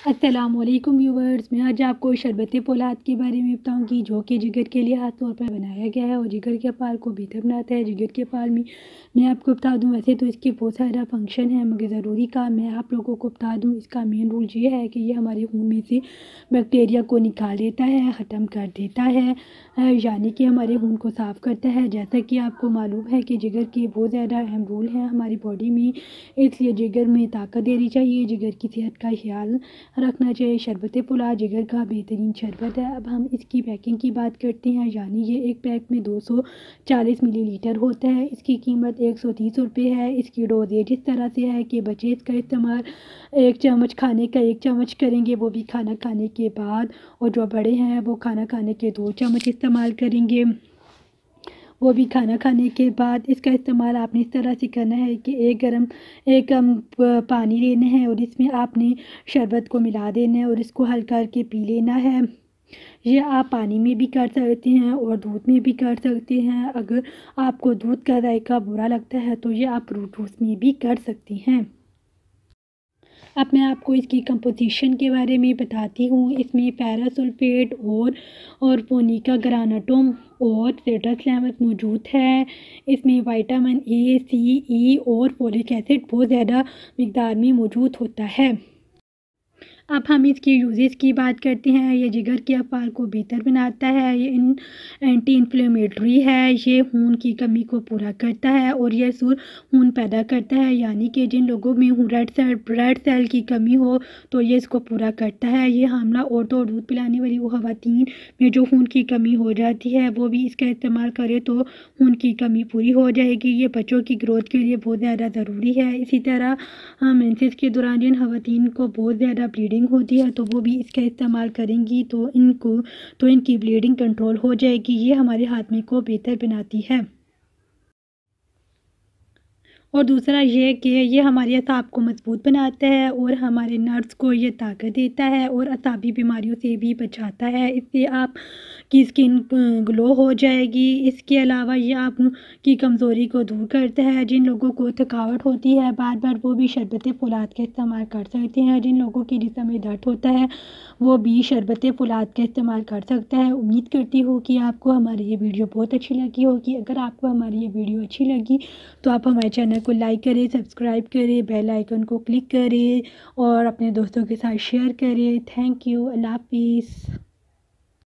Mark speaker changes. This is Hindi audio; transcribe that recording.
Speaker 1: अस्सलाम वालेकुम व्यूवर्स, मैं आज आपको शरबत पोलाद के बारे में बताऊँगी, जो कि जिगर के लिए हाथ तौर पर बनाया गया है और जिगर के पाल को बेहतर बनाता है। जिगर के पाल में मैं आपको बता दूँ, वैसे तो इसके बहुत सारा फ़ंक्शन है, मगर ज़रूरी काम मैं आप लोगों को बता दूँ, इसका मेन रूल ये है कि ये हमारे खून में से बैक्टीरिया को निकाल देता है, ख़त्म कर देता है यानी कि हमारे खून को साफ़ करता है। जैसा कि आपको मालूम है कि जिगर के बहुत ज़्यादा अहम रूल हैं हमारी बॉडी में, इसलिए जिगर में ताकत देनी चाहिए, जिगर की सेहत का ख्याल रखना चाहिए। शरबत पुला जिगर, का बेहतरीन शरबत है। अब हम इसकी पैकिंग की बात करते हैं। यानी ये एक पैक में 240 मिलीलीटर होता है। इसकी कीमत एक सौ तीस रुपये है। इसकी डोजेज इस तरह से है कि बच्चे इसका इस्तेमाल एक चम्मच खाने का एक चम्मच करेंगे, वो भी खाना खाने के बाद। और जो बड़े हैं, वो खाना खाने के दो चम्मच इस्तेमाल करेंगे। वो भी खाना खाने के बाद इसका इस्तेमाल आपने इस तरह से करना है कि एक गर्म, एक कम पानी लेना है और इसमें आपने शरबत को मिला देना है और इसको हल्का करके पी लेना है। ये आप पानी में भी कर सकते हैं और दूध में भी कर सकते हैं। अगर आपको दूध का जायका बुरा लगता है तो ये आप फ्रूट जूस में भी कर सकते हैं। अब मैं आपको इसकी कंपोजिशन के बारे में बताती हूँ। इसमें पैरासल्फेट और और पोनिका ग्रानाटोम और लेमस मौजूद है। इसमें विटामिन ए सी ई और फोलिक एसिड बहुत ज़्यादा मकदार में मौजूद होता है। अब हम इसकी यूजेस की बात करते हैं, ये जिगर के अपार को बेहतर बनाता है, ये इन एंटी इन्फ्लेमेटरी है, ये खून की कमी को पूरा करता है और यह सुर खून पैदा करता है, यानी कि जिन लोगों में रेड सेल रेड सेल की कमी हो तो ये इसको पूरा करता है। ये हमला औरतों और दूध पिलाने वाली वो खवतिन में जो खून की कमी हो जाती है, वो भी इसका इस्तेमाल करें तो खून की कमी पूरी हो जाएगी। ये बच्चों की ग्रोथ के लिए बहुत ज़्यादा ज़रूरी है। इसी तरह मेंसेस के दौरान जिन खवतिन को बहुत ज़्यादा ब्लीडिंग ब्लीडिंग होती है तो वो भी इसका इस्तेमाल करेंगी तो इनको तो इनकी ब्लीडिंग कंट्रोल हो जाएगी। ये हमारे हाथ में को बेहतर बनाती है। और दूसरा ये कि ये हमारे असाब को मज़बूत बनाता है और हमारे नर्व्स को ये ताकत देता है और असाबी बीमारियों से भी बचाता है। इससे आप की स्किन ग्लो हो जाएगी। इसके अलावा ये आप की कमज़ोरी को दूर करता है। जिन लोगों को थकावट होती है बार बार वो भी शरबत फुलाद का इस्तेमाल कर सकते हैं। जिन लोगों की जिसम में दर्द होता है, वो भी शरबत फुलाद का इस्तेमाल कर सकता है। उम्मीद करती हूँ कि आपको हमारी ये वीडियो बहुत अच्छी लगी होगी। अगर आपको हमारी ये वीडियो अच्छी लगी तो आप हमारे चैनल को लाइक करें, सब्सक्राइब करें, बेल आइकन को क्लिक करें और अपने दोस्तों के साथ शेयर करें। थैंक यू, अल्लाह हाफिज़।